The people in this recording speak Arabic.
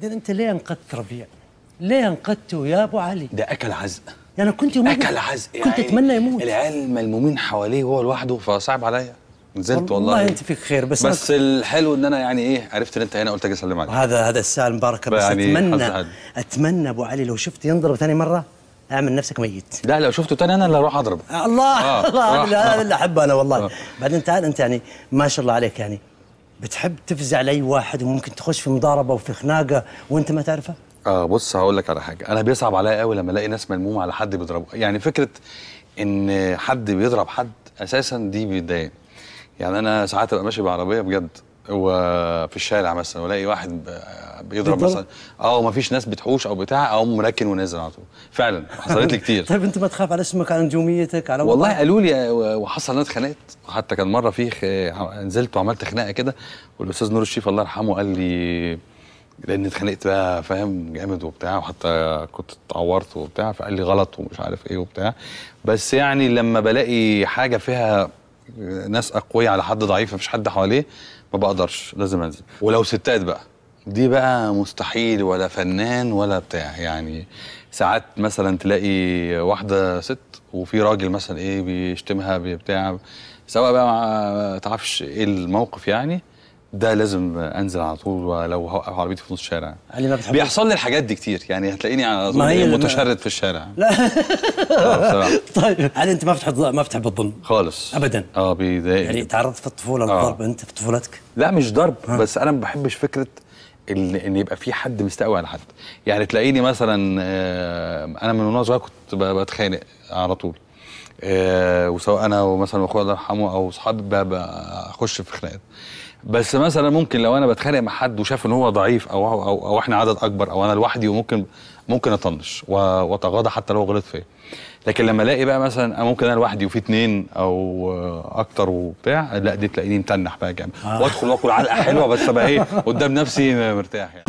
بعدين أنت ليه أنقذت ربيع؟ ليه أنقذته يا أبو علي؟ ده أكل عزق يعني كنت يموت أكل عزق كنت عيني. أتمنى يموت العيال ملمومين حواليه وهو لوحده فصعب عليا نزلت والله, والله أنت فيك خير بس, بس الحلو إن أنا يعني إيه عرفت إن أنت هنا قلت أجي اسلم عليك هذا هذا الساعة المباركة بس يعني اتمنى. أتمنى أبو علي لو شفت ينضرب ثاني مرة أعمل نفسك ميت لا لو شفته تاني أنا اللي أروح أضرب الله آه، الله آه. هذا اللي أحبه أنا والله آه. بعدين تعال أنت يعني ما شاء الله عليك يعني بتحب تفزع لأي واحد وممكن تخش في مضاربة وفي خناقة وأنت ما تعرفه آه بص هقول لك على حاجة. أنا بيصعب عليا قوي لما ألاقي ناس ملمومة على حد بيضربه. يعني فكرة إن حد بيضرب حد أساسا دي بيضايقني. يعني أنا ساعات أبقى ماشي بعربية بجد. وفي الشارع مثلا والاقي واحد بيضرب؟ مثلا. آه ومفيش ناس بتحوش أو بتاع أو مركن ونازل على طول. فعلا حصلت لي كتير. طيب أنت ما تخاف على اسمك على نجوميتك على والله؟ قالوا لي وحصل أنا اتخانقت وحتى كان مرة في خ- نزلت وعملت خناقة كده والأستاذ نور الشريف الله يرحمه قال لي لأن اتخانقت بقى فاهم جامد وبتاع وحتى كنت اتعورت وبتاع فقال لي غلط ومش عارف إيه وبتاع. بس يعني لما بلاقي حاجة فيها ناس أقوياء على حد ضعيف مفيش حد حواليه ما بقدرش لازم أنزل. ولو ستات بقى دي بقى مستحيل ولا فنان ولا بتاع. يعني ساعات مثلا تلاقي واحدة ست وفي راجل مثلا إيه بيشتمها بتاع سواء بقى ما تعرفش إيه الموقف يعني. ده لازم انزل على طول ولو هوقف عربيتي في نص الشارع. علي ما بتحب بيحصل لي الحاجات دي كتير يعني هتلاقيني على طول متشرد في الشارع. لا. آه،. طيب علي انت ما بتحب ما بتحب الظلم؟ خالص. أبداً. آه بيضايق يعني تعرضت في الطفولة آه. للضرب أنت في طفولتك؟ لا مش ضرب بس أنا ما بحبش فكرة ان يبقى في حد مستقوي على حد. يعني تلاقيني مثلا آه، أنا من وأنا صغير كنت بتخانق على طول. آه، وسواء أنا ومثلا أخويا الله يرحمه أو اصحابي بخش في خناقات. بس مثلا ممكن لو أنا بتخانق مع حد وشاف إن هو ضعيف أو أو, أو, أو إحنا عدد أكبر أو أنا لوحدي وممكن ممكن أطنش وأتغاضى حتى لو غلط فيا. لكن لما ألاقي بقى مثلا ممكن أنا لوحدي وفي اتنين أو آه، أكتر وبتاع لا دي تلاقيني متنح بقى جامد. آه. وأدخل وأكل علقة حلوة بس أبقى إيه قدام نفسي مرتاح يعني.